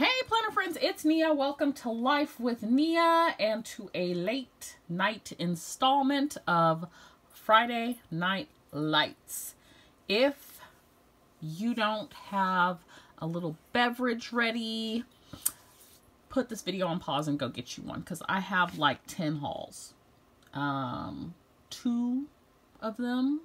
Hey, planner friends, it's Nia. Welcome to Life with Nia and to a late night installment of Friday Night Lights. If you don't have a little beverage ready, put this video on pause and go get you one because I have like 10 hauls. Um, two of them,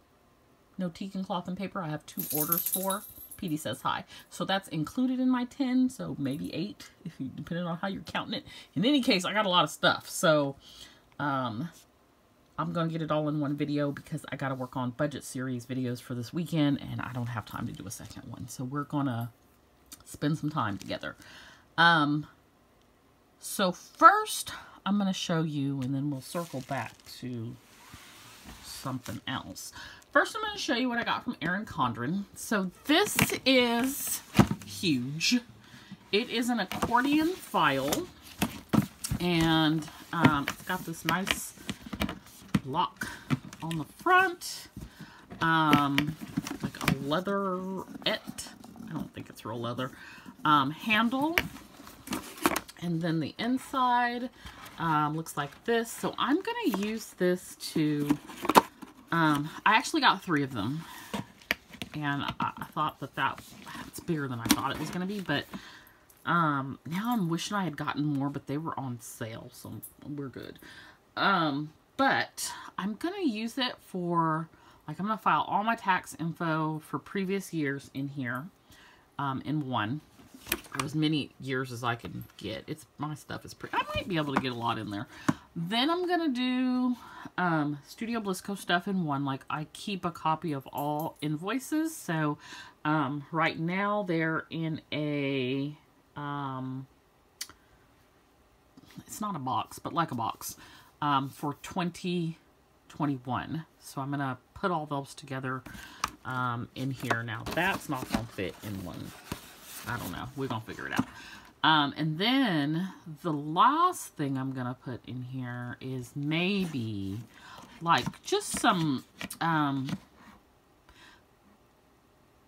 Notiq and cloth and paper, I have two orders for. PD says hi. So that's included in my 10, so maybe 8, if you, depending on how you're counting it. In any case, I got a lot of stuff. So um, I'm going to get it all in one video because I got to work on budget series videos for this weekend, and I don't have time to do a second one. So we're going to spend some time together. Um, so first, I'm going to show you, and then we'll circle back to something else. First, I'm going to show you what I got from Erin Condren. So this is huge. It is an accordion file, and um, it's got this nice lock on the front, um, like a leatherette. I don't think it's real leather. Um, handle, and then the inside um, looks like this. So I'm going to use this to um, I actually got three of them. And I, thought that that, it's bigger than I thought it was going to be. But um, now I'm wishing I had gotten more, but they were on sale. So we're good. Um, but I'm going to use it for, like I'm going to file all my tax info for previous years in here um, in one or as many years as I can get. It's my stuff is pretty. I might be able to get a lot in there. Then I'm gonna do um, Studio Bliss Co stuff in one. Like I keep a copy of all invoices. So um, right now they're in a, um, it's not a box, but like a box um, for 2021. So I'm gonna put all those together um, in here. Now that's not gonna fit in one. I don't know. We're gonna figure it out. Um, and then the last thing I'm going to put in here is maybe like just some, um,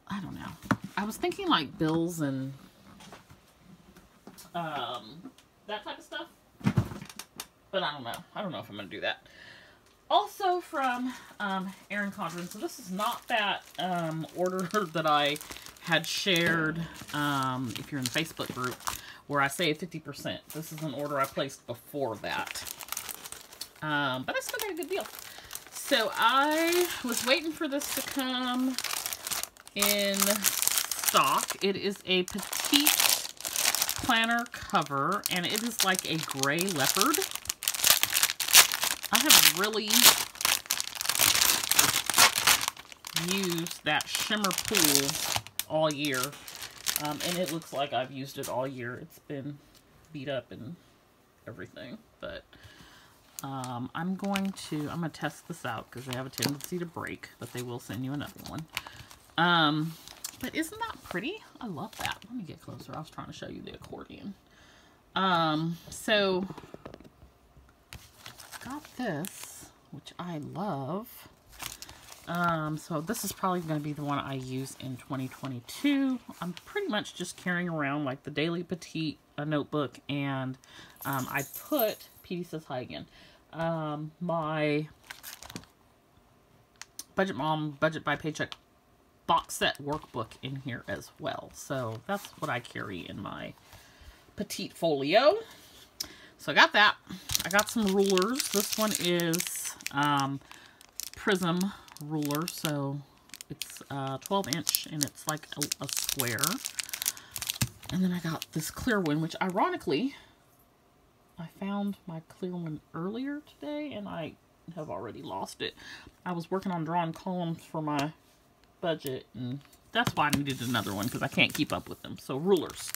I don't know. I was thinking like bills and um, that type of stuff. But I don't know. I don't know if I'm going to do that. Also from um, Erin Condren. So this is not that um, order that I had shared, um, if you're in the Facebook group, where I save 50%. This is an order I placed before that. Um, but I still got a good deal. So I was waiting for this to come in stock. It is a petite planner cover, and it is like a gray leopard. I have really used that shimmer pool all year um, and it looks like I've used it all year. It's been beat up and everything. But um, I'm going to, I'm going to test this out because they have a tendency to break. But they will send you another one. Um, but isn't that pretty? I love that. Let me get closer. I was trying to show you the accordion. Um, so, got this, which I love. Um, so this is probably going to be the one I use in 2022. I'm pretty much just carrying around like the Daily Petite a notebook and um, I put, PD says hi again, um, my Budget Mom Budget by Paycheck box set workbook in here as well. So that's what I carry in my Petite Folio. So I got that. I got some rulers. This one is um, Prism ruler, so it's uh, 12 inch and it's like a, a, square. And then I got this clear one, which ironically, I found my clear one earlier today and I have already lost it. I was working on drawing columns for my budget and that's why I needed another one because I can't keep up with them. So rulers.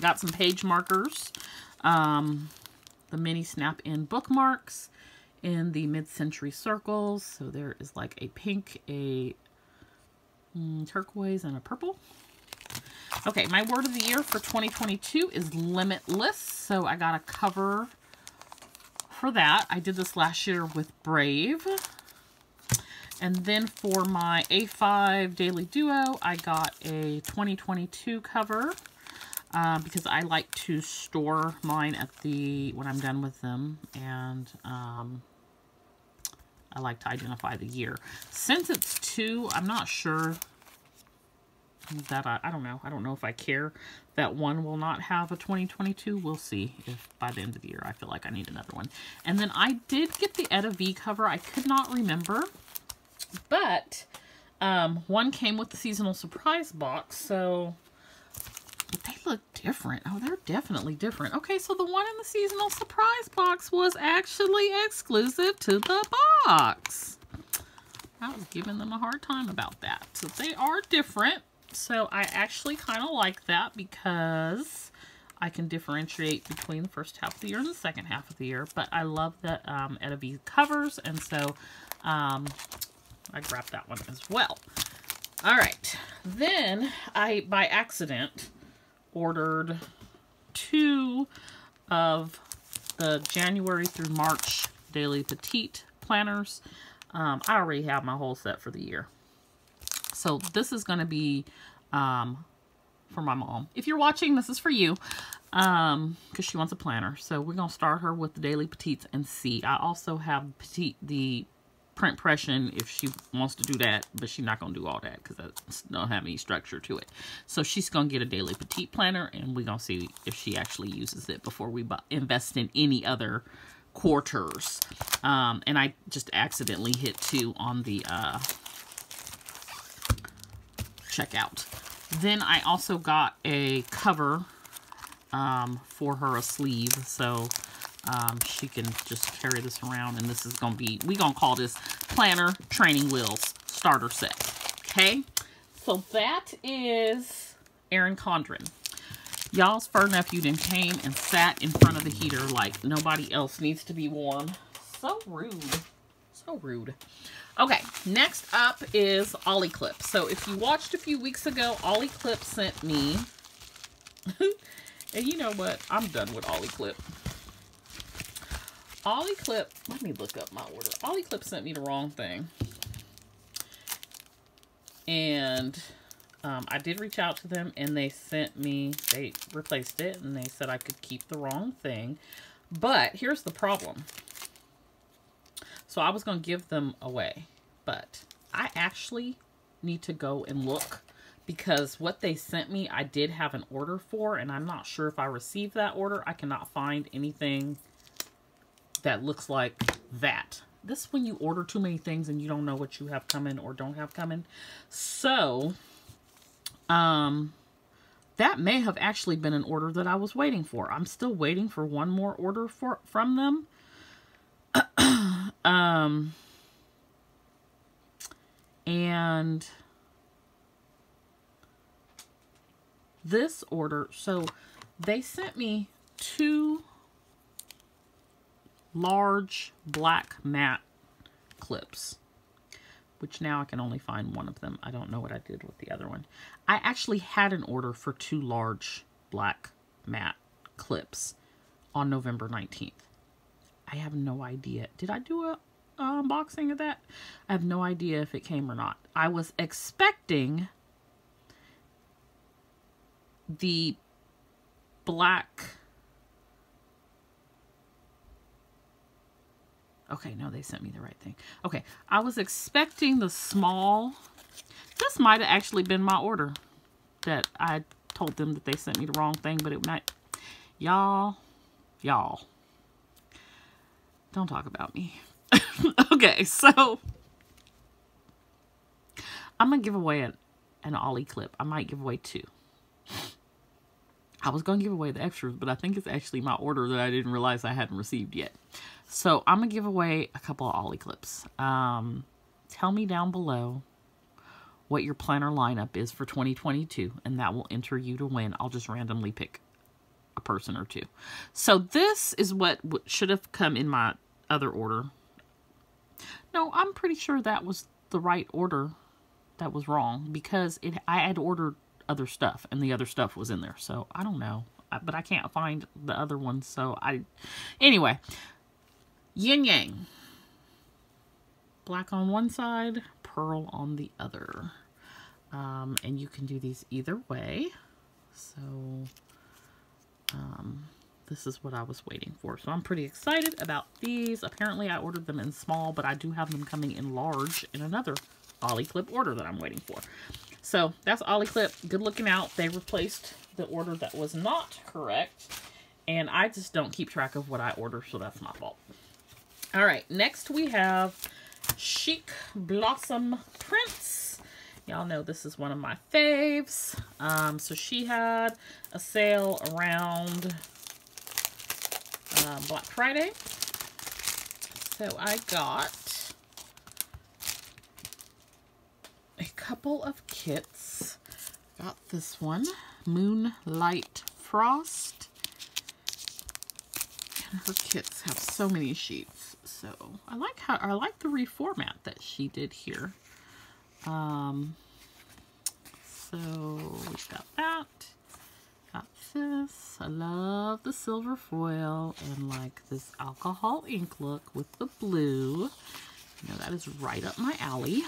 Got some page markers. Um, the mini snap-in bookmarks in the mid-century circles. So there is like a pink, a mm, turquoise, and a purple. Okay, my word of the year for 2022 is limitless. So I got a cover for that. I did this last year with Brave. And then for my A5 Daily Duo, I got a 2022 cover. uh, because I like to store mine at the when I'm done with them and um, I like to identify the year. Since it's two, I'm not sure that I, I don't know. I don't know if I care that one will not have a 2022. We'll see if by the end of the year I feel like I need another one. And then I did get the Etta V cover. I could not remember, but um, one came with the seasonal surprise box. So but they look different. Oh, they're definitely different. Okay, so the one in the seasonal surprise box was actually exclusive to the box. I was giving them a hard time about that. So they are different. So I actually kind of like that because I can differentiate between the first half of the year and the second half of the year. But I love the um, V covers, and so um, I grabbed that one as well. All right, then I, by accident, ordered two of the January through March Daily Petite planners. Um, I already have my whole set for the year. So this is going to be um, for my mom. If you're watching, this is for you because um, she wants a planner. So we're going to start her with the Daily Petites and see. I also have Petite, the print pression if she wants to do that, but she's not going to do all that because that don't have any structure to it. So she's going to get a Daily Petite planner and we're going to see if she actually uses it before we invest in any other quarters. Um, and I just accidentally hit two on the uh, checkout. Then I also got a cover um, for her, a sleeve. So um, she can just carry this around. And this is going to be, we going to call this Planner Training Wheels Starter Set. Okay? So that is Erin Condren. Y'all's fur nephew then came and sat in front of the heater like nobody else needs to be warm. So rude. So rude. Okay, next up is Oli Clip. So if you watched a few weeks ago, Oli Clip sent me, and you know what? I'm done with Oli Clip. Oli Clip, let me look up my order. Oli Clip sent me the wrong thing. And um, I did reach out to them and they sent me, they replaced it and they said I could keep the wrong thing. But here's the problem. So I was going to give them away, but I actually need to go and look because what they sent me, I did have an order for, and I'm not sure if I received that order. I cannot find anything that looks like that. This when you order too many things and you don't know what you have coming or don't have coming. So, um, that may have actually been an order that I was waiting for. I'm still waiting for one more order for from them. Um, and this order, so they sent me two large black matte clips, which now I can only find one of them. I don't know what I did with the other one. I actually had an order for two large black matte clips on November 19th. I have no idea. Did I do a, unboxing of that? I have no idea if it came or not. I was expecting the black... Okay, no, they sent me the right thing. Okay, I was expecting the small... This might have actually been my order that I told them that they sent me the wrong thing, but it might... Y'all, y'all. Don't talk about me. okay, so I'm going to give away an, an Oli clip. I might give away two. I was going to give away the extras, but I think it's actually my order that I didn't realize I hadn't received yet. So I'm going to give away a couple of Oli clips. Um, tell me down below what your planner lineup is for 2022, and that will enter you to win. I'll just randomly pick a person or two. So this is what should have come in my other order. No, I'm pretty sure that was the right order that was wrong because it I had ordered other stuff and the other stuff was in there. So I don't know, but I can't find the other one. So I, anyway, yin yang. Black on one side, pearl on the other. Um, and you can do these either way. So this is what I was waiting for. So I'm pretty excited about these. Apparently I ordered them in small, but I do have them coming in large in another Oli Clip order that I'm waiting for. So that's Oli Clip. Good looking out. They replaced the order that was not correct. And I just don't keep track of what I order, so that's my fault. All right, next we have Chic Blossom Prints. Y'all know this is one of my faves. Um, so she had a sale around uh, Black Friday. So I got a couple of kits. Got this one, Moonlight Frost. And her kits have so many sheets. So I like how I like the reformat that she did here. Um, so we've got that. Got this. I love the silver foil and like this alcohol ink look with the blue. You know, that is right up my alley.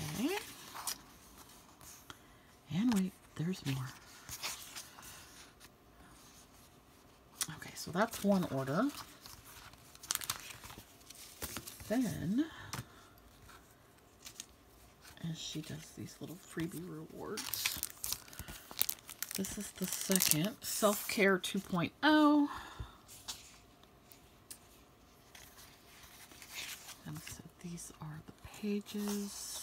Okay. And wait, there's more. Okay, so that's one order. Then, as she does these little freebie rewards, this is the second, Self-Care 2.0. And so these are the pages.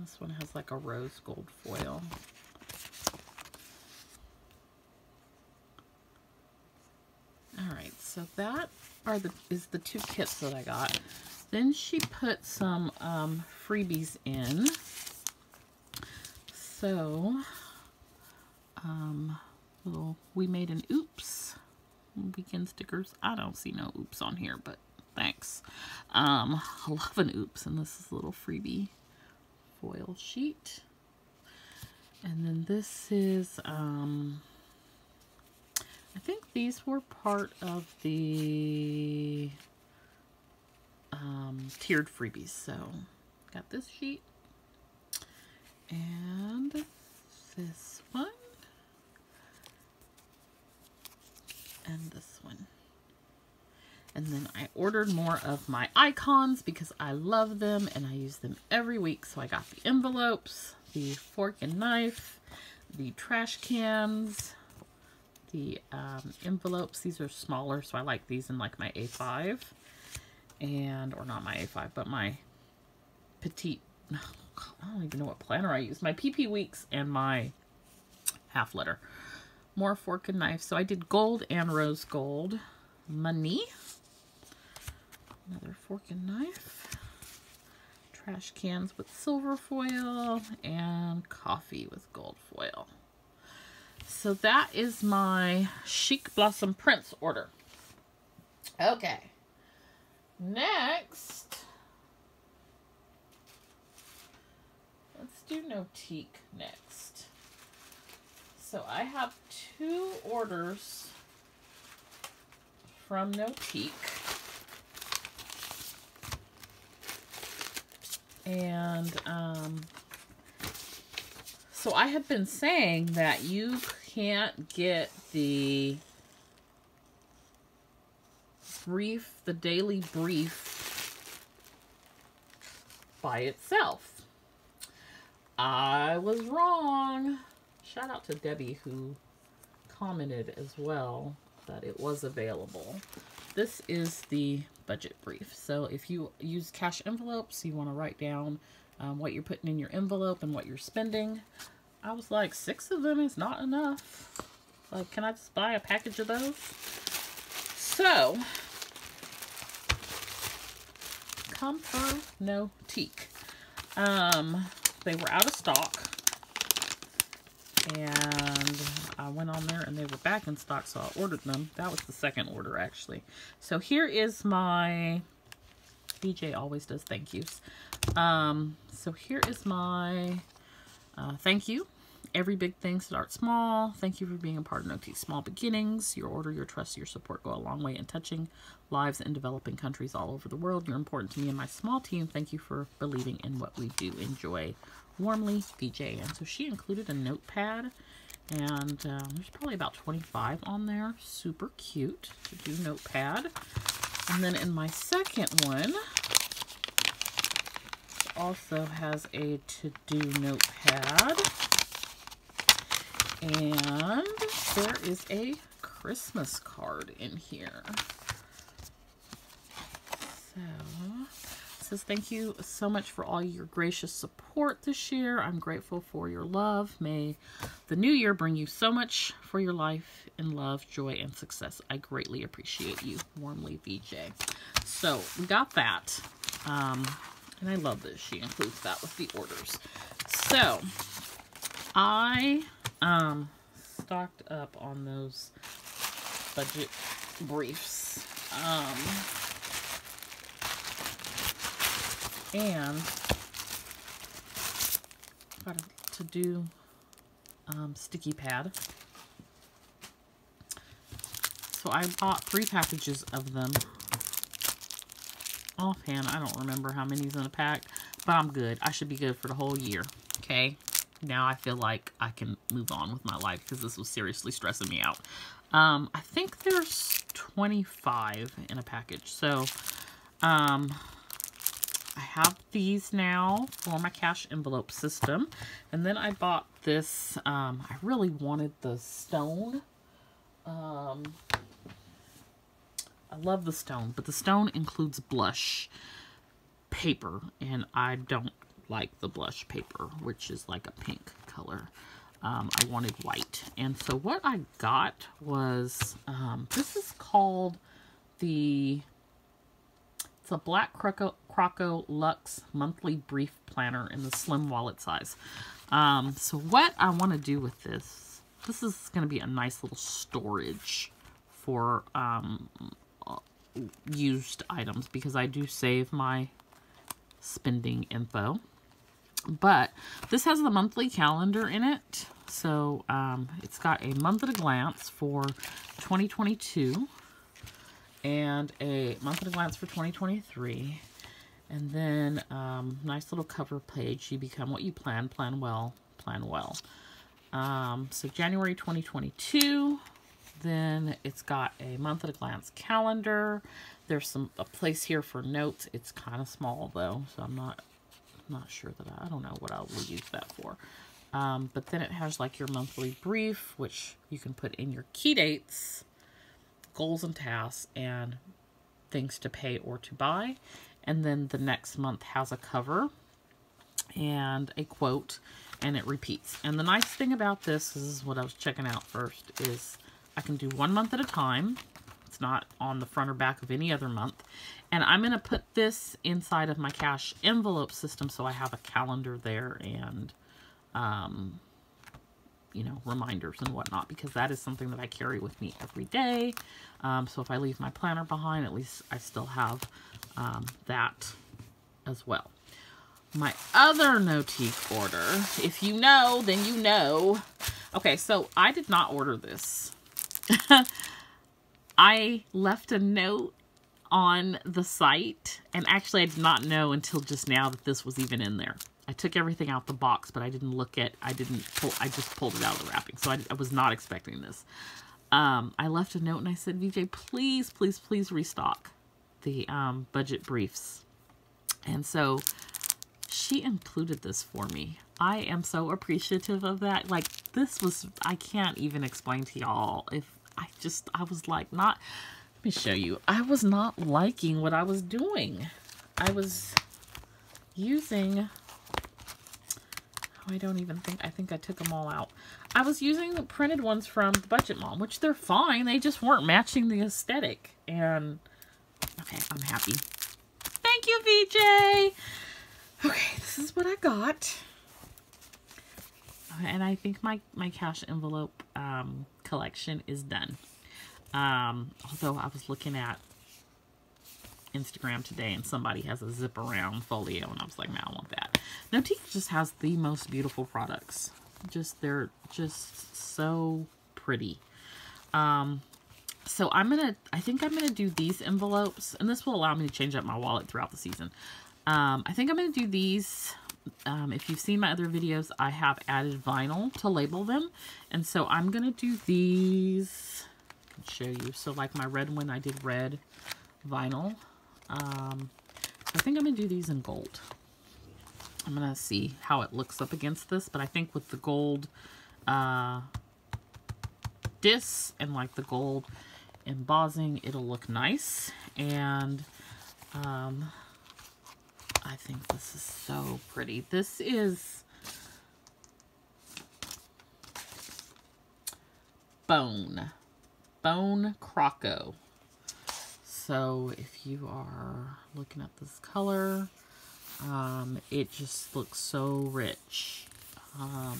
This one has like a rose gold foil. All right, so that are the is the two kits that I got. Then she put some um, freebies in. So, um, little we made an oops weekend stickers. I don't see no oops on here, but thanks. Um, I love an oops, and this is a little freebie foil sheet. And then this is, um, I think these were part of the um, tiered freebies. So got this sheet and this one and this one. And then I ordered more of my icons because I love them and I use them every week. So I got the envelopes, the fork and knife, the trash cans, the um, envelopes. These are smaller, so I like these in like my A5. And, or not my A5, but my petite, I don't even know what planner I use. My PP Weeks and my half letter. More fork and knife. So I did gold and rose gold. Money. Another fork and knife. Trash cans with silver foil and coffee with gold foil. So that is my Chic Blossom Prints order. Okay. Next, let's do Notiq next. So I have two orders from Notiq. And um, so I have been saying that you can't get the brief, the daily brief by itself. I was wrong. Shout out to Debbie who commented as well that it was available. This is the budget brief. So if you use cash envelopes, you want to write down um, what you're putting in your envelope and what you're spending. I was like, six of them is not enough. Like, can I just buy a package of those? So, Comfort No Teak. Um, they were out of stock. And I went on there and they were back in stock, so I ordered them. That was the second order, actually. So here is my... VJ always does thank yous. Um, so here is my uh, thank you. Every big thing starts small. Thank you for being a part of Notiq Small Beginnings. Your order, your trust, your support go a long way in touching lives in developing countries all over the world. You're important to me and my small team. Thank you for believing in what we do. Enjoy. Warmly, VJ. And so she included a notepad. And um, there's probably about 25 on there. Super cute to do notepad. And then in my second one, also has a to-do notepad. And there is a Christmas card in here. So, says, thank you so much for all your gracious support this year. I'm grateful for your love. May the new year bring you so much for your life in love, joy, and success. I greatly appreciate you. Warmly, VJ. So, we got that. Um, and I love that she includes that with the orders. So, I um, stocked up on those budget briefs. Um, and to do um, sticky pad. So I bought three packages of them. Offhand, I don't remember how many's in a pack, but I'm good. I should be good for the whole year. Okay now I feel like I can move on with my life because this was seriously stressing me out. Um, I think there's 25 in a package. So, um, I have these now for my cash envelope system. And then I bought this, um, I really wanted the stone. Um, I love the stone, but the stone includes blush paper, and I don't like the blush paper, which is like a pink color. Um, I wanted white. And so what I got was, um, this is called the, it's a Black Croco, Croco Luxe Monthly Brief Planner in the slim wallet size. Um, so what I want to do with this, this is going to be a nice little storage for um, used items because I do save my spending info. But this has the monthly calendar in it. So um, it's got a month at a glance for 2022 and a month at a glance for 2023. And then um, nice little cover page. You become what you plan, plan well, plan well. Um, so January 2022. Then it's got a month at a glance calendar. There's some a place here for notes. It's kind of small though, so I'm not not sure that I, I don't know what I will use that for. Um, but then it has like your monthly brief, which you can put in your key dates, goals and tasks, and things to pay or to buy. And then the next month has a cover and a quote, and it repeats. And the nice thing about this, this is what I was checking out first, is I can do one month at a time. It's not on the front or back of any other month. And I'm going to put this inside of my cash envelope system so I have a calendar there and, um, you know, reminders and whatnot because that is something that I carry with me every day. Um, so if I leave my planner behind, at least I still have um, that as well. My other Notiq order, if you know, then you know. Okay, so I did not order this. I left a note on the site. And actually, I did not know until just now that this was even in there. I took everything out the box, but I didn't look at, I didn't pull, I just pulled it out of the wrapping. So I, I was not expecting this. Um, I left a note and I said, VJ, please, please, please restock the um, budget briefs. And so she included this for me. I am so appreciative of that. Like, this was, I can't even explain to y'all if I just, I was like, not, let me show you. I was not liking what I was doing. I was using... I don't even think... I think I took them all out. I was using the printed ones from the Budget Mom, which they're fine. They just weren't matching the aesthetic. And... Okay, I'm happy. Thank you, VJ! Okay, this is what I got. And I think my, my cash envelope um, collection is done. Um, although I was looking at Instagram today and somebody has a zip around folio and I was like, man, I want that. Notiq just has the most beautiful products. Just, they're just so pretty. Um, so I'm going to, I think I'm going to do these envelopes, and this will allow me to change up my wallet throughout the season. Um, I think I'm going to do these. Um, if you've seen my other videos, I have added vinyl to label them. And so I'm going to do these. Show you. So like my red one, I did red vinyl. Um, I think I'm going to do these in gold. I'm going to see how it looks up against this. But I think with the gold uh, discs and like the gold embossing, it'll look nice. And um, I think this is so pretty. This is Bone. Bone Croco. So if you are looking at this color, um, it just looks so rich. Um,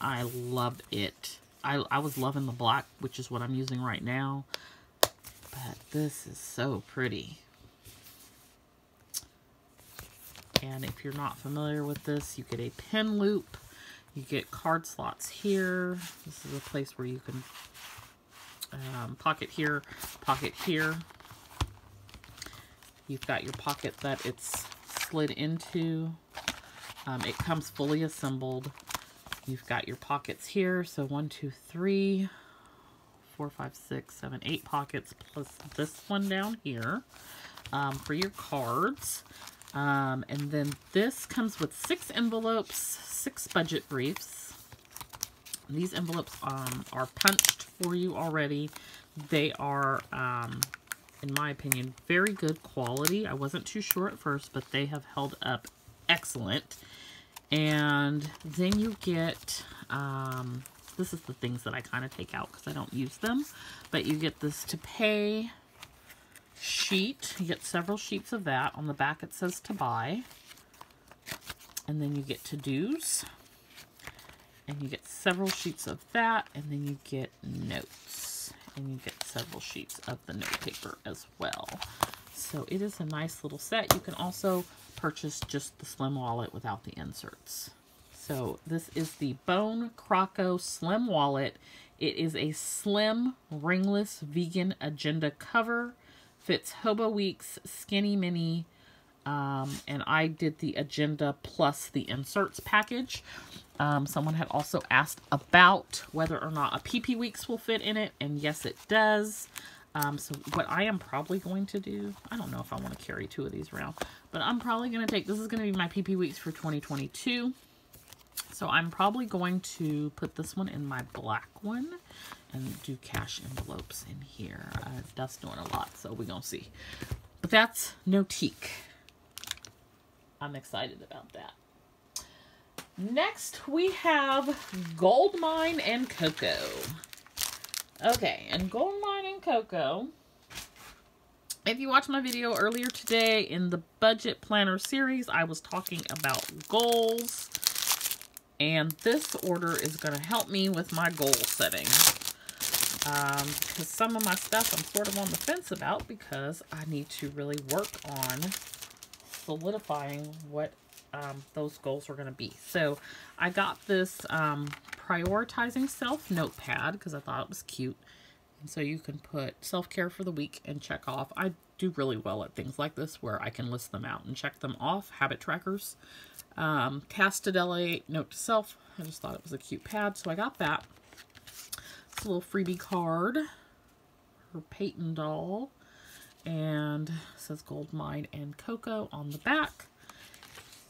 I love it. I, I was loving the black, which is what I'm using right now. But this is so pretty. And if you're not familiar with this, you get a pin loop. You get card slots here. This is a place where you can um, pocket here, pocket here. You've got your pocket that it's slid into. Um, it comes fully assembled. You've got your pockets here. So one, two, three, four, five, six, seven, eight pockets plus this one down here um, for your cards. Um, and then this comes with six envelopes, six budget briefs. These envelopes um, are punched for you already. They are, um, in my opinion, very good quality. I wasn't too sure at first, but they have held up excellent. And then you get, um, this is the things that I kind of take out because I don't use them. But you get this to pay sheet. You get several sheets of that. On the back it says to buy. And then you get to-dos. And you get several sheets of that. And then you get notes. And you get several sheets of the note paper as well. So it is a nice little set. You can also purchase just the slim wallet without the inserts. So this is the Bone Croco Slim Wallet. It is a slim, ringless, vegan agenda cover. Fits Hobo Weeks, Skinny Mini, um, and I did the agenda plus the inserts package. Um, someone had also asked about whether or not a PP Weeks will fit in it, and yes, it does. Um, so what I am probably going to do, I don't know if I want to carry two of these around, but I'm probably going to take, this is going to be my PP Weeks for 2022. So I'm probably going to put this one in my black one and do cash envelopes in here. Uh, that's doing a lot, so we're going to see. But that's Notiq. I'm excited about that. Next, we have Goldmine and Coco. Okay, and Goldmine and Coco, if you watched my video earlier today in the Budget Planner series, I was talking about goals. And this order is going to help me with my goal setting. Um, because some of my stuff I'm sort of on the fence about because I need to really work on solidifying what um, those goals were going to be. So I got this um, prioritizing self notepad because I thought it was cute. And so you can put self-care for the week and check off. I do really well at things like this where I can list them out and check them off. Habit trackers. Um, delegate, note to self. I just thought it was a cute pad, so I got that. It's a little freebie card. Her Peyton doll. And says Goldmine and Coco on the back.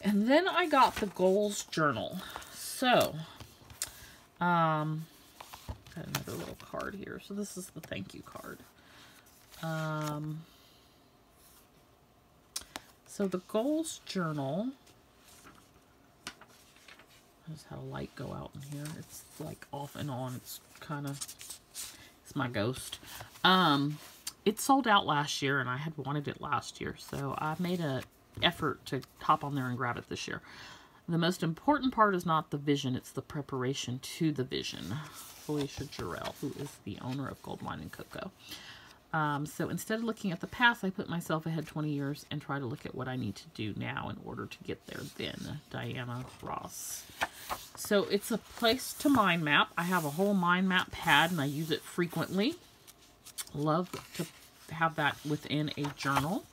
And then I got the Goals Journal. So, um, got another little card here. So this is the thank you card. Um, so the Goals Journal I just had a light go out in here. It's like off and on. It's kind of, it's my ghost. Um, it sold out last year and I had wanted it last year. So I made an effort to hop on there and grab it this year. The most important part is not the vision, it's the preparation to the vision. Felicia Jarrell, who is the owner of Gold Goldmine and Coco. Um, so instead of looking at the past, I put myself ahead 20 years and try to look at what I need to do now in order to get there then. Diana Ross. So it's a place to mind map. I have a whole mind map pad and I use it frequently. Love to have that within a journal.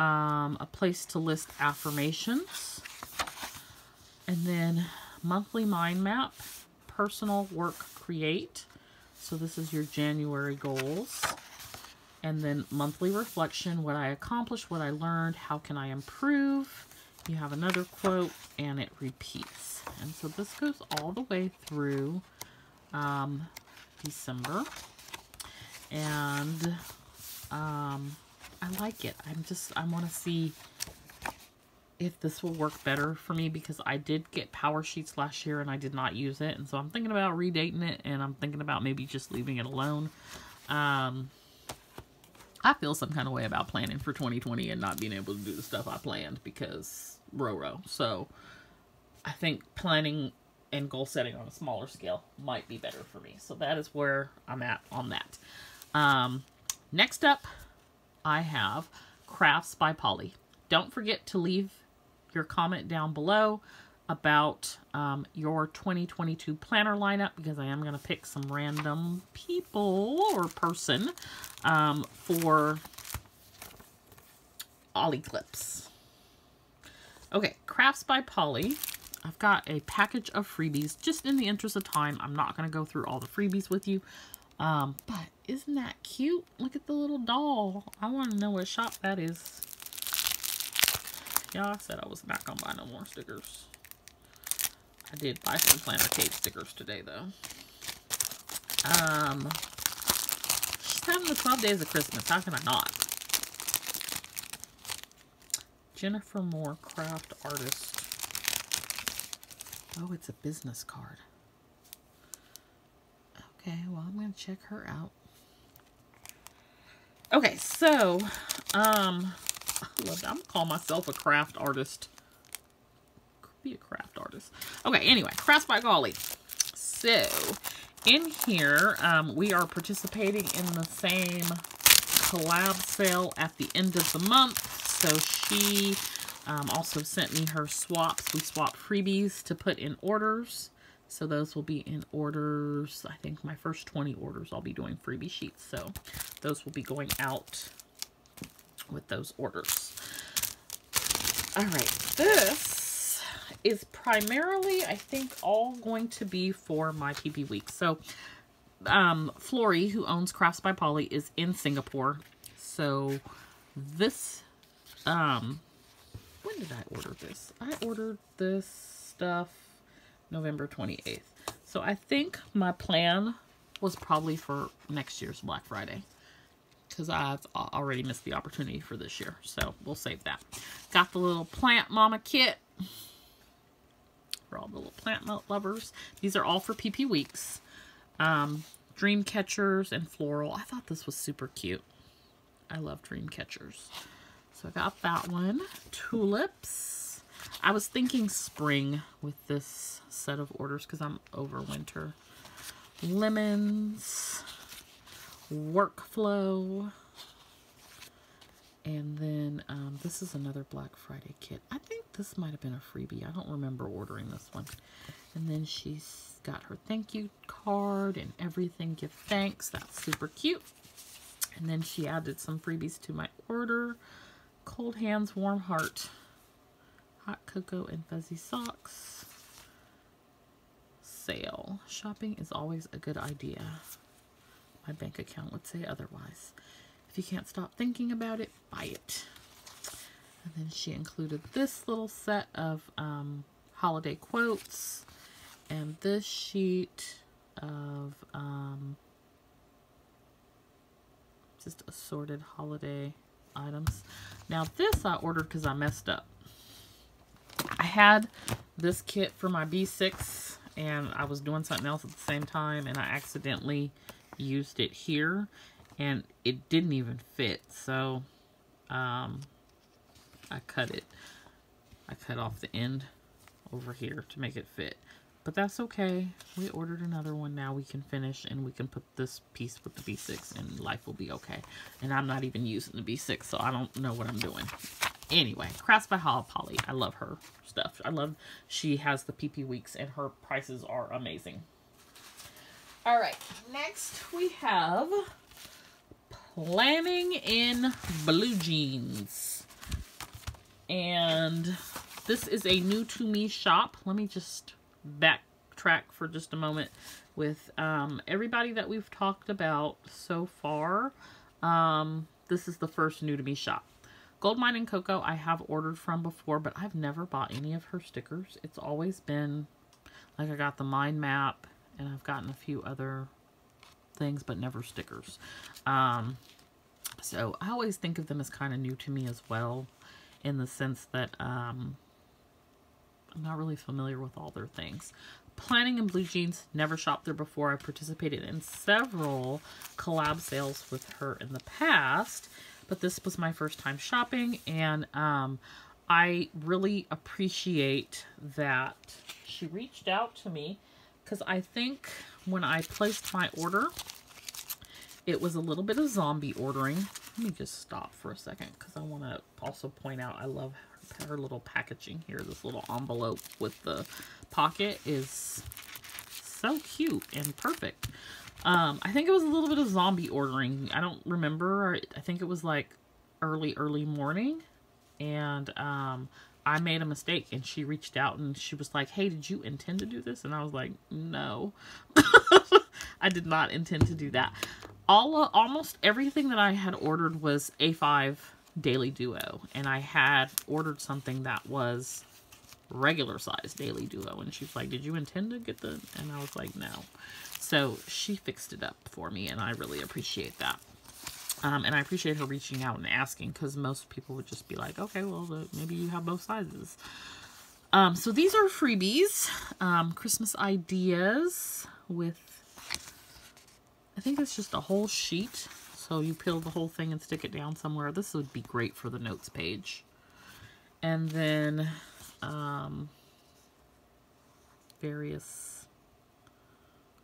Um, a place to list affirmations. And then monthly mind map, personal work create. So this is your January goals. And then monthly reflection, what I accomplished, what I learned, how can I improve. You have another quote and it repeats. And so this goes all the way through um, December. And um, I like it. I'm just, I want to see if this will work better for me because I did get power sheets last year and I did not use it. And so I'm thinking about redating it and I'm thinking about maybe just leaving it alone. Um, I feel some kind of way about planning for 2020 and not being able to do the stuff I planned because Roro. So I think planning and goal setting on a smaller scale might be better for me. So that is where I'm at on that. Um, next up, I have Crafts by Poli. Don't forget to leave your comment down below about um, your 2022 planner lineup because I am going to pick some random people or person um, for Oli Clips. Okay, Crafts by Poli. I've got a package of freebies. Just in the interest of time, I'm not going to go through all the freebies with you. Um, but isn't that cute? Look at the little doll. I want to know what shop that is. Y'all said I was not going to buy no more stickers. I did buy some Planner Kate stickers today, though. Um, she's having the 12 days of Christmas. How can I not? Jennifer Moore, craft artist. Oh, it's a business card. Okay, well, I'm going to check her out. Okay, so, um, I love that. I'm going to call myself a craft artist. Could be a craft artist. Okay, anyway, Crafts by Poli. So, in here, um, we are participating in the same collab sale at the end of the month. So she um, also sent me her swaps. We swapped freebies to put in orders. So those will be in orders. I think my first 20 orders I'll be doing freebie sheets. So those will be going out with those orders. All right, this is primarily, I think, all going to be for my PP week. So um, Flory, who owns Crafts by Poli, is in Singapore. So this, um, when did I order this? I ordered this stuff November 28th. So I think my plan was probably for next year's Black Friday because I've already missed the opportunity for this year. So we'll save that. Got the little plant mama kit for all the little plant lovers. These are all for PP weeks. Um, dream catchers and floral. I thought this was super cute. I love dream catchers. So I got that one. Tulips. I was thinking spring with this set of orders because I'm over winter. Lemons, workflow, and then um, this is another Black Friday kit. I think this might have been a freebie. I don't remember ordering this one. And then she's got her thank you card and everything. Give thanks. That's super cute. And then she added some freebies to my order. Cold hands, warm heart hot cocoa and fuzzy socks. Sale. Shopping is always a good idea. My bank account would say otherwise. If you can't stop thinking about it, buy it. And then she included this little set of um, holiday quotes and this sheet of um, just assorted holiday items. Now this I ordered because I messed up. I had this kit for my B6 and I was doing something else at the same time and I accidentally used it here and it didn't even fit. So um, I cut it. I cut off the end over here to make it fit. but that's okay. We ordered another one. Now we can finish and we can put this piece with the B6 and life will be okay. And I'm not even using the B6, so I don't know what I'm doing. Anyway, Crafts by Hollow Poli. I love her stuff. I love she has the PP Weeks and her prices are amazing. All right, next we have Planning in Blue Jeans. And this is a new to me shop. Let me just backtrack for just a moment with um, everybody that we've talked about so far. Um, this is the first new to me shop. Goldmine and Coco I have ordered from before, but I've never bought any of her stickers. It's always been, like I got the mind map, and I've gotten a few other things, but never stickers. Um, so I always think of them as kind of new to me as well, in the sense that um, I'm not really familiar with all their things. Planning in Blue Jeans, never shopped there before. I participated in several collab sales with her in the past, but this was my first time shopping, and um, I really appreciate that she reached out to me because I think when I placed my order, it was a little bit of zombie ordering. Let me just stop for a second because I want to also point out I love her, her little packaging here. This little envelope with the pocket is so cute and perfect. Um, I think it was a little bit of zombie ordering. I don't remember. I think it was like early, early morning. And um, I made a mistake and she reached out and she was like, hey, did you intend to do this? And I was like, no, I did not intend to do that. All uh, Almost everything that I had ordered was A5 Daily Duo. And I had ordered something that was regular size Daily Duo. And she's like, did you intend to get the... And I was like, no. So she fixed it up for me and I really appreciate that. Um, and I appreciate her reaching out and asking because most people would just be like, okay, well, the, maybe you have both sizes. Um, so these are freebies. Um, Christmas ideas with, I think it's just a whole sheet. So you peel the whole thing and stick it down somewhere. This would be great for the notes page. And then um, various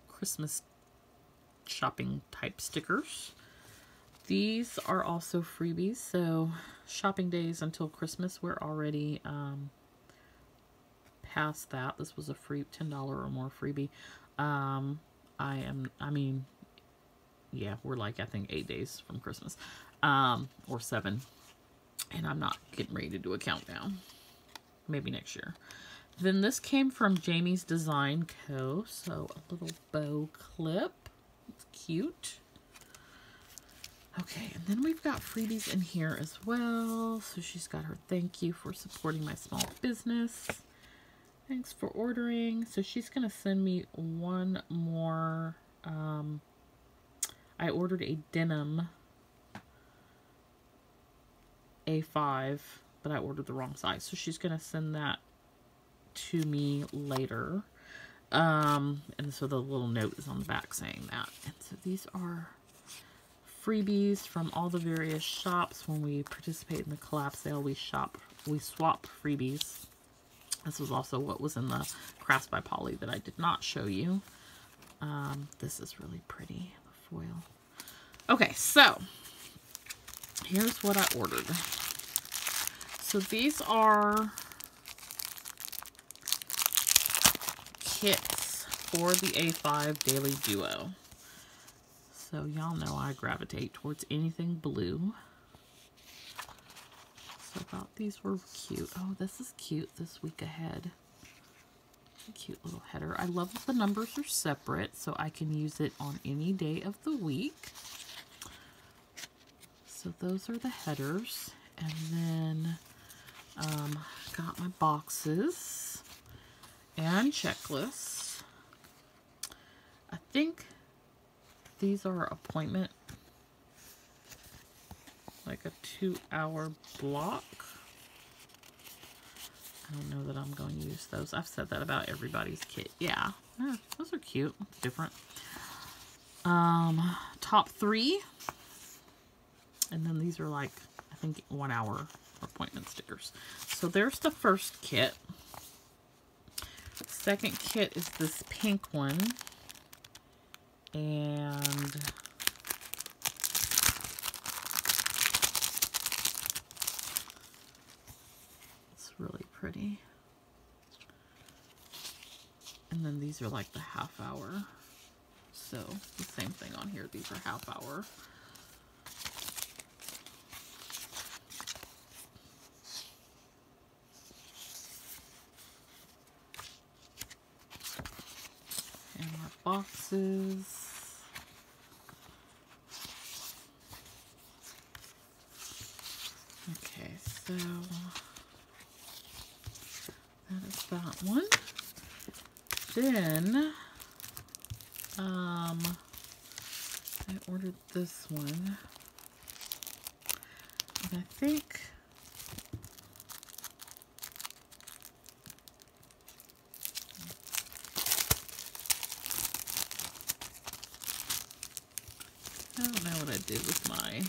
Christmas shopping type stickers. These are also freebies, so shopping days until Christmas, we're already um, past that. This was a free $10 or more freebie. Um, I am, I mean, yeah, we're like, I think eight days from Christmas, um, or seven. And I'm not getting ready to do a countdown. Maybe next year. Then this came from Jamie's Design Co. So a little bow clip. It's cute. Okay, and then we've got freebies in here as well. So she's got her thank you for supporting my small business. Thanks for ordering. So she's going to send me one more. Um, I ordered a denim A5, but I ordered the wrong size. So she's going to send that to me later. Um, and so the little note is on the back saying that. And so these are freebies from all the various shops. When we participate in the collab sale, we shop, we swap freebies. This was also what was in the Crafts by Poli that I did not show you. Um, this is really pretty, the foil. Okay, so here's what I ordered. So these are kits for the A5 Daily Duo. So y'all know I gravitate towards anything blue. So I thought these were cute. Oh, this is cute this week ahead. Cute little header. I love that the numbers are separate so I can use it on any day of the week. So those are the headers. And then um, got my boxes and checklists. I think these are appointment, like a two hour block. I don't know that I'm going to use those. I've said that about everybody's kit. Yeah, yeah those are cute. Different. Um, top three. And then these are like, I think, one hour appointment stickers. So there's the first kit. Second kit is this pink one. And it's really pretty. And then these are like the half hour. So the same thing on here. These are half hour. And our boxes. Okay, so that is that one. Then, um, I ordered this one. And I think I don't know what I did with my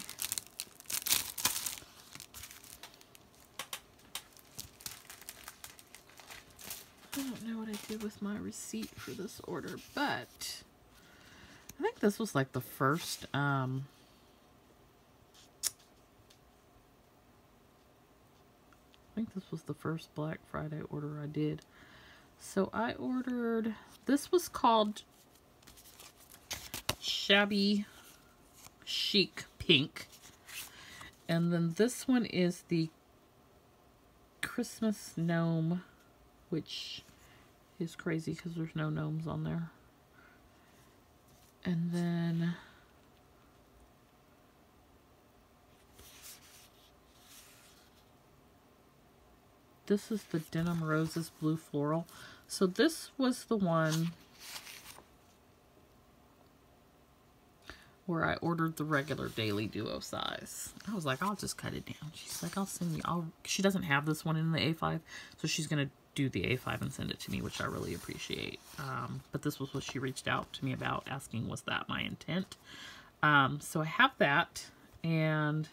I don't know what I did with my receipt for this order, but I think this was like the first um I think this was the first Black Friday order I did. So I ordered this was called Shabby Chic Pink. And then this one is the Christmas Gnome, which is crazy because there's no gnomes on there. And then this is the Denim Roses Blue Floral. So this was the one where I ordered the regular daily duo size. I was like, I'll just cut it down. She's like, I'll send you. I'll. She doesn't have this one in the A5, so she's gonna do the A5 and send it to me, which I really appreciate. Um, but this was what she reached out to me about, asking was that my intent. Um, so I have that, and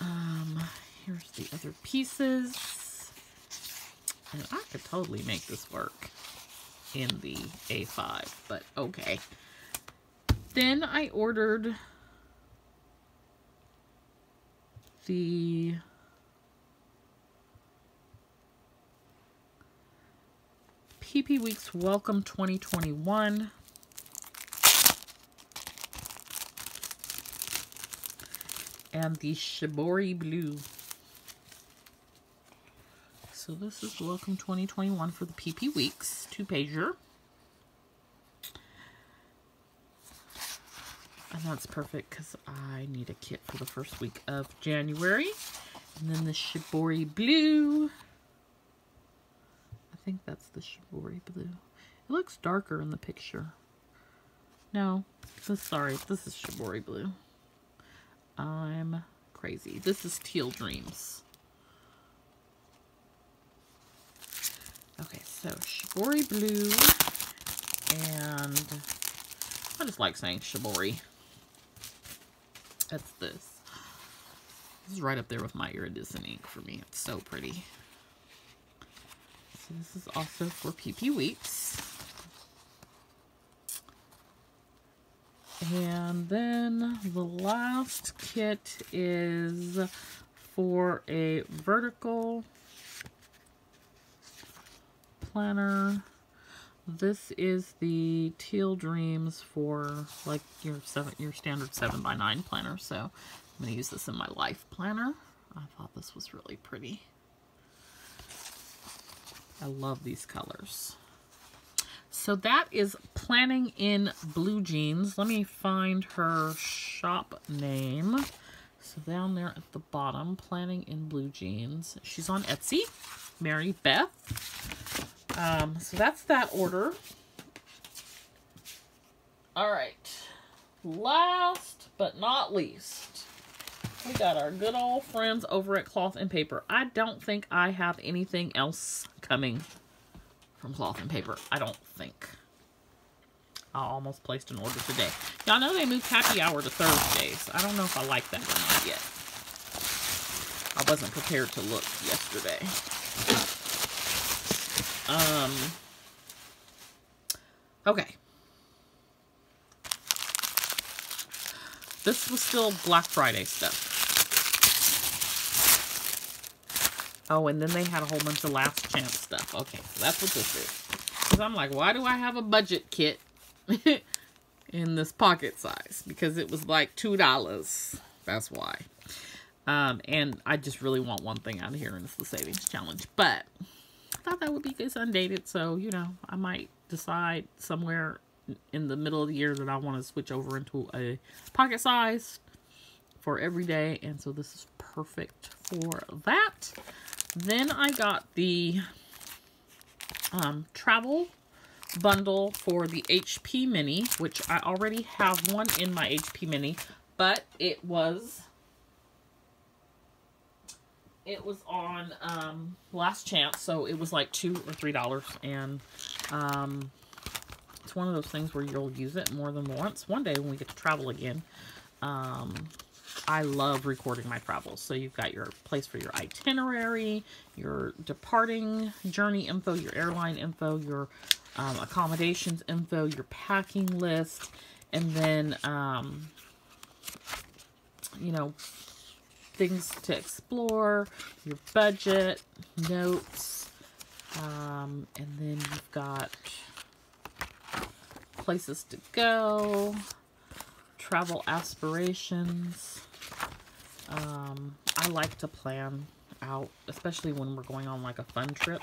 um, here's the other pieces. And I could totally make this work in the A5, but okay. Then I ordered the PP Weeks Welcome 2021. And the Shibori Blue. So this is Welcome 2021 for the PP Weeks two-pager. And that's perfect because I need a kit for the first week of January. And then the Shibori Blue. I think that's the Shibori Blue. It looks darker in the picture. No, sorry, this is Shibori Blue. I'm crazy. This is Teal Dreams. Okay, so Shibori Blue and I just like saying Shibori. That's this. This is right up there with my iridescent ink for me. It's so pretty. So this is also for PP Weeks. And then the last kit is for a vertical planner. This is the Teal Dreams for like your seven, your standard seven by nine planner. So I'm going to use this in my life planner. I thought this was really pretty. I love these colors. So that is Planning in Blue Jeans. Let me find her shop name. So down there at the bottom, Planning in Blue Jeans. She's on Etsy, Mary Beth. Um, so that's that order. All right. Last but not least, we got our good old friends over at Cloth and Paper. I don't think I have anything else coming from Cloth and Paper. I don't think. I almost placed an order today. Y'all know they moved happy hour to Thursdays. I don't know if I like that or not yet. I wasn't prepared to look yesterday. Um, okay. This was still Black Friday stuff. Oh, and then they had a whole bunch of last chance stuff. Okay, so that's what this is. Because I'm like, why do I have a budget kit in this pocket size? Because it was like $2. That's why. Um, and I just really want one thing out of here, and it's the savings challenge. But thought that would be good undated, so, you know, I might decide somewhere in the middle of the year that I want to switch over into a pocket size for every day. And so this is perfect for that. Then I got the um, travel bundle for the HP Mini, which I already have one in my HP Mini, but it was it was on um, last chance, so it was like two or three dollars, and um, it's one of those things where you'll use it more than once. One day when we get to travel again, um, I love recording my travels. So you've got your place for your itinerary, your departing journey info, your airline info, your um, accommodations info, your packing list, and then, um, you know, things to explore, your budget, notes, um, and then you've got places to go, travel aspirations, um, I like to plan out, especially when we're going on like a fun trip,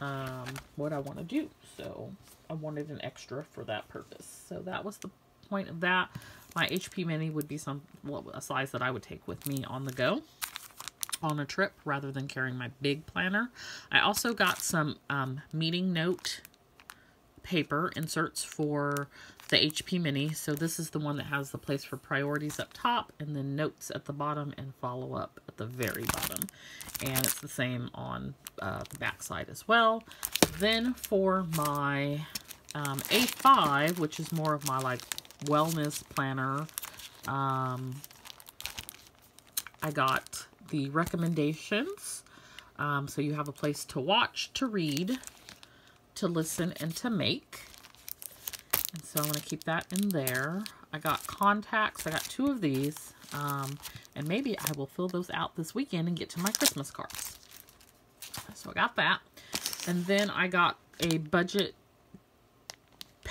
um, what I want to do. So I wanted an extra for that purpose. So that was the point of that. My HP Mini would be some well, a size that I would take with me on the go on a trip rather than carrying my big planner. I also got some um, meeting note paper inserts for the HP Mini. So this is the one that has the place for priorities up top and then notes at the bottom and follow up at the very bottom. And it's the same on uh, the back side as well. Then for my um, A5, which is more of my like wellness planner, um, I got the recommendations. Um, so you have a place to watch, to read, to listen, and to make. And so I'm going to keep that in there. I got contacts. I got two of these. Um, and maybe I will fill those out this weekend and get to my Christmas cards. So I got that. And then I got a budget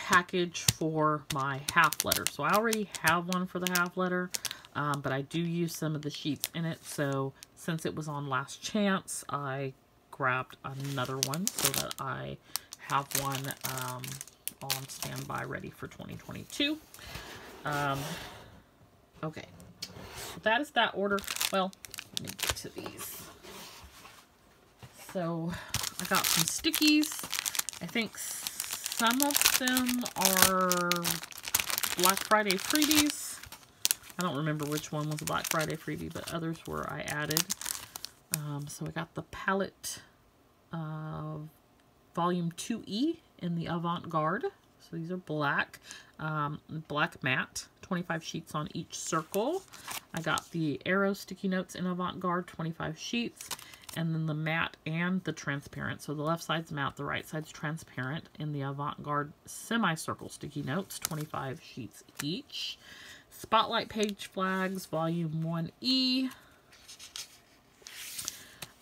package for my half letter. So I already have one for the half letter, um, but I do use some of the sheets in it. So since it was on last chance, I grabbed another one so that I have one um, on standby ready for 2022. Um, okay, so that is that order. Well, let me get to these. So I got some stickies. I think some of them are Black Friday freebies. I don't remember which one was a Black Friday freebie, but others were I added. Um, so I got the palette uh, volume 2E in the Avant-Garde. So these are black, um, black matte, 25 sheets on each circle. I got the Arrow Sticky Notes in Avant-Garde, 25 sheets. And then the matte and the transparent. So the left side's matte, the right side's transparent in the Avant-Garde Semicircle Sticky Notes, 25 sheets each. Spotlight Page Flags, Volume 1E,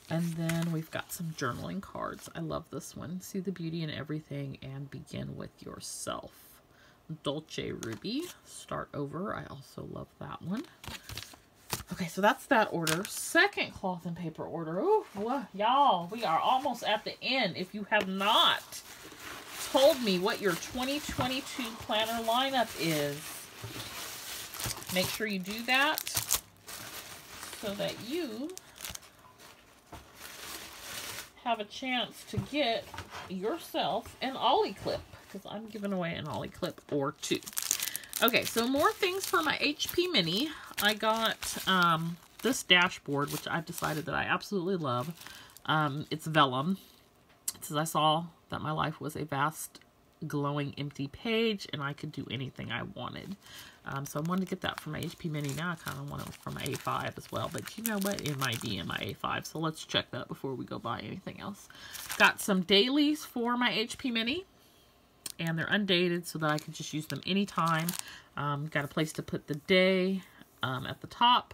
and then we've got some journaling cards. I love this one. See the beauty in everything and begin with yourself. Dolce Ruby. Start over. I also love that one. Okay, so that's that order. Second cloth and paper order. Oh, y'all, we are almost at the end. If you have not told me what your 2022 planner lineup is, make sure you do that so that you have a chance to get yourself an Oli clip because I'm giving away an Oli clip or two. Okay, so more things for my HP Mini. I got um, this dashboard, which I've decided that I absolutely love. Um, it's vellum. It says I saw that my life was a vast, glowing, empty page, and I could do anything I wanted. Um, so I wanted to get that for my HP Mini. Now I kind of want it for my A5 as well. But you know what? It might be in my A5. So let's check that before we go buy anything else. Got some dailies for my HP Mini. And they're undated so that I can just use them anytime. Um, got a place to put the day um, at the top.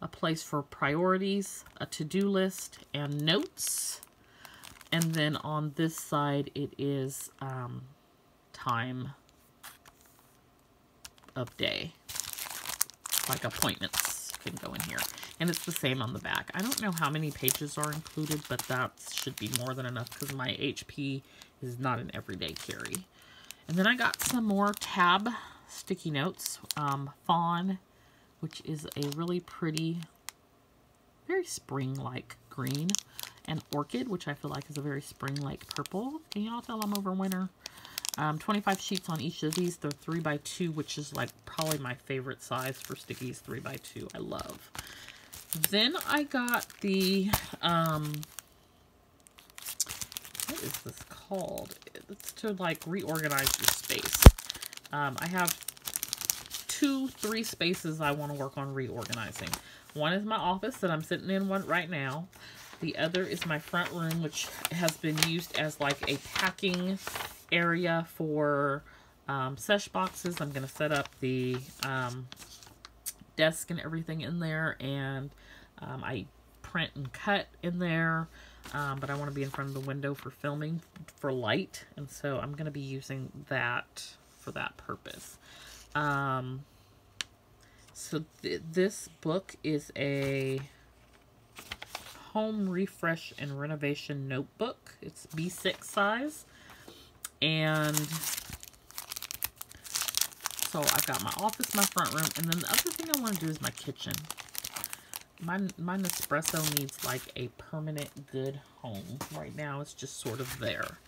A place for priorities. A to-do list. And notes. And then on this side it is um, time of day. Like appointments can go in here. And it's the same on the back. I don't know how many pages are included, but that should be more than enough because my HP is not an everyday carry. And then I got some more tab sticky notes. Um, Fawn, which is a really pretty, very spring-like green. And Orchid, which I feel like is a very spring-like purple. Can y'all tell I'm over winter? Um, 25 sheets on each of these. They're 3 by 2 which is like probably my favorite size for stickies. 3 by 2 I love. Then I got the, um, what is this called? It's to like reorganize your space. Um, I have two, three spaces I want to work on reorganizing. One is my office that I'm sitting in one right now. The other is my front room, which has been used as like a packing area for um, sesh boxes. I'm going to set up the um, desk and everything in there. And um, I print and cut in there. Um, but I want to be in front of the window for filming for light. And so I'm going to be using that for that purpose. Um, so th this book is a home refresh and renovation notebook. It's B6 size. And so I've got my office, my front room, and then the other thing I want to do is my kitchen. My, my Nespresso needs like a permanent good home. Right now it's just sort of there.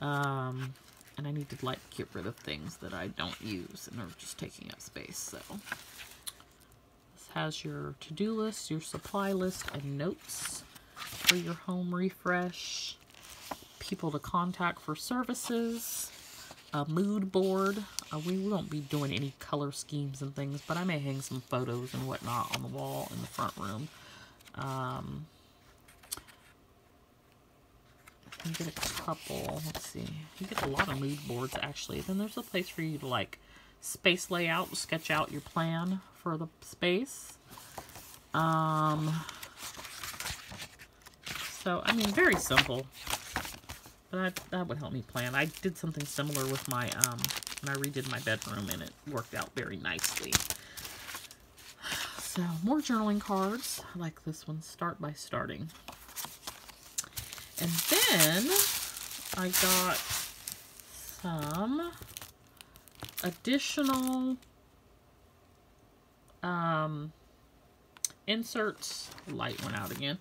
Um, and I need to like get rid of things that I don't use and are just taking up space. So this has your to-do list, your supply list, and notes for your home refresh people to contact for services, a mood board. Uh, we won't be doing any color schemes and things, but I may hang some photos and whatnot on the wall in the front room. Um, you get a couple, let's see, you get a lot of mood boards actually. Then there's a place for you to like space layout, sketch out your plan for the space. Um, so, I mean, very simple. But that, that would help me plan. I did something similar with my, um, when I redid my bedroom and it worked out very nicely. So, more journaling cards. I like this one. Start by starting. And then I got some additional um, inserts. Light went out again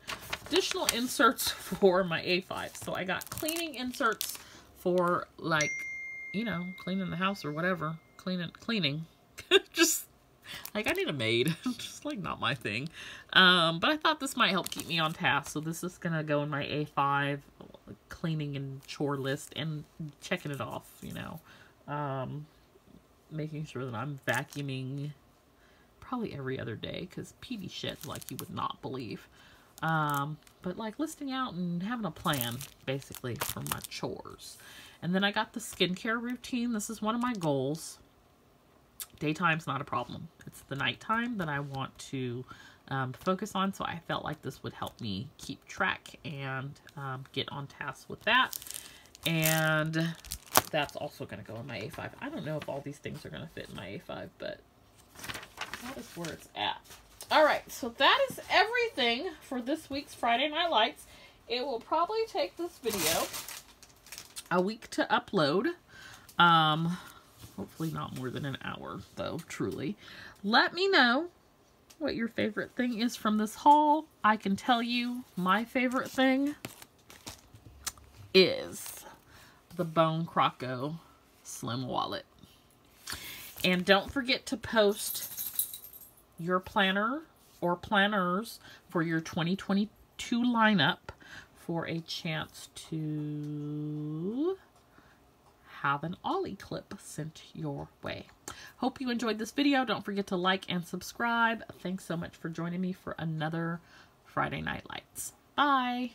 additional inserts for my A5. So I got cleaning inserts for like, you know, cleaning the house or whatever. Cleaning, cleaning. Just like I need a maid. Just like not my thing. Um, but I thought this might help keep me on task. So this is going to go in my A5 cleaning and chore list and checking it off, you know. Um, making sure that I'm vacuuming probably every other day because PD shit like you would not believe. Um, but like listing out and having a plan basically for my chores. And then I got the skincare routine. This is one of my goals. Daytime's not a problem. It's the nighttime that I want to um, focus on. So I felt like this would help me keep track and um, get on task with that. And that's also going to go in my A5. I don't know if all these things are going to fit in my A5, but that is where it's at. All right, so that is everything for this week's Friday Night Lights. It will probably take this video a week to upload. Um, hopefully not more than an hour, though, truly. Let me know what your favorite thing is from this haul. I can tell you my favorite thing is the Bone Croco Slim Wallet. And don't forget to post your planner or planners for your 2022 lineup for a chance to have an Oli clip sent your way. Hope you enjoyed this video. Don't forget to like and subscribe. Thanks so much for joining me for another Friday Night Lights. Bye.